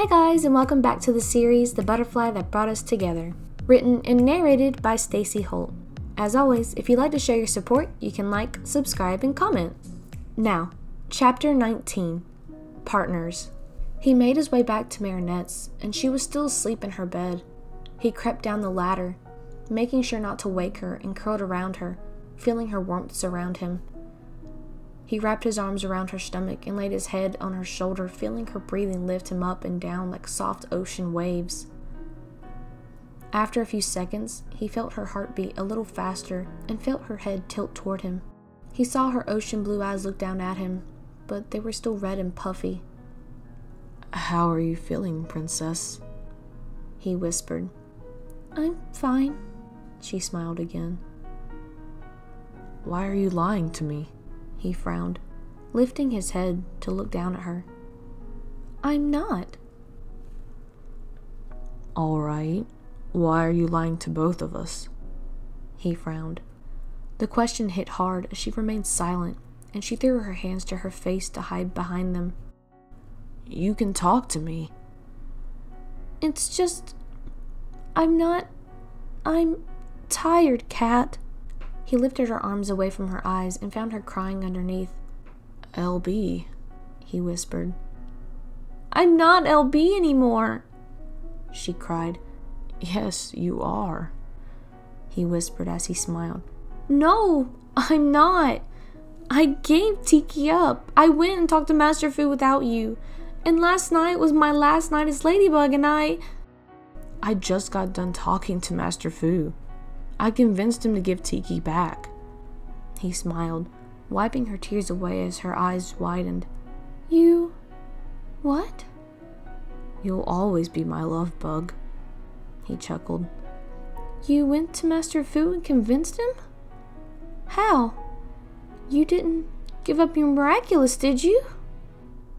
Hi, guys, and welcome back to the series The Butterfly That Brought Us Together, written and narrated by Stacey Holt. As always, if you'd like to show your support, you can like, subscribe, and comment. Now, Chapter 19 Partners. He made his way back to Marinette's, and she was still asleep in her bed. He crept down the ladder, making sure not to wake her, and curled around her, feeling her warmth surround him. He wrapped his arms around her stomach and laid his head on her shoulder, feeling her breathing lift him up and down like soft ocean waves. After a few seconds, he felt her heart beat a little faster and felt her head tilt toward him. He saw her ocean blue eyes look down at him, but they were still red and puffy. How are you feeling, Princess? He whispered. I'm fine, she smiled again. Why are you lying to me? He frowned, lifting his head to look down at her. I'm not. All right. Why are you lying to both of us? He frowned. The question hit hard as she remained silent, and she threw her hands to her face to hide behind them. You can talk to me. It's just. I'm not. I'm tired, Cat. He lifted her arms away from her eyes and found her crying underneath. LB, he whispered. I'm not LB anymore, she cried. Yes, you are, he whispered as he smiled. No, I'm not. I gave Tikki up. I went and talked to Master Fu without you. And last night was my last night as Ladybug, and I. I just got done talking to Master Fu. I convinced him to give Tikki back. He smiled, wiping her tears away as her eyes widened. You. what? You'll always be my love bug. He chuckled. You went to Master Fu and convinced him? How? You didn't give up your miraculous, did you?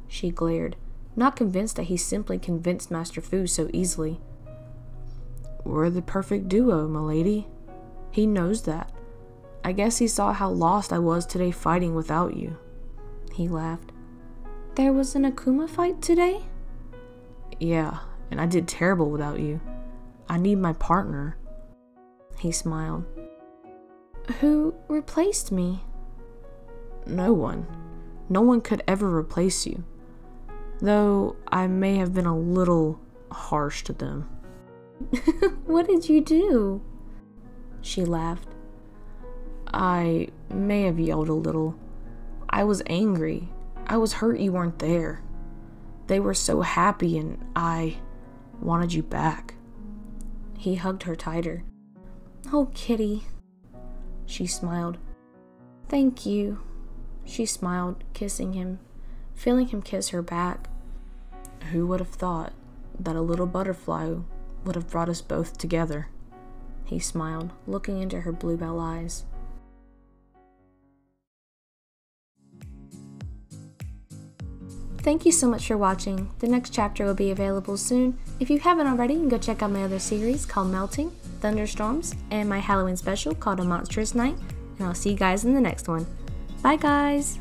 She glared, not convinced that he simply convinced Master Fu so easily. We're the perfect duo, milady. He knows that. I guess he saw how lost I was today fighting without you. He laughed. There was an Akuma fight today? Yeah, and I did terrible without you. I need my partner. He smiled. Who replaced me? No one. No one could ever replace you. Though I may have been a little harsh to them. what did you do? She laughed. I may have yelled a little. I was angry. I was hurt you weren't there. They were so happy, and I wanted you back. He hugged her tighter. Oh, Kitty. She smiled. Thank you. She smiled, kissing him, feeling him kiss her back. Who would have thought that a little butterfly would have brought us both together? He smiled, looking into her bluebell eyes. Thank you so much for watching. The next chapter will be available soon. If you haven't already, go check out my other series called Melting, Thunderstorms, and my Halloween special called A Monstrous Night. And I'll see you guys in the next one. Bye, guys!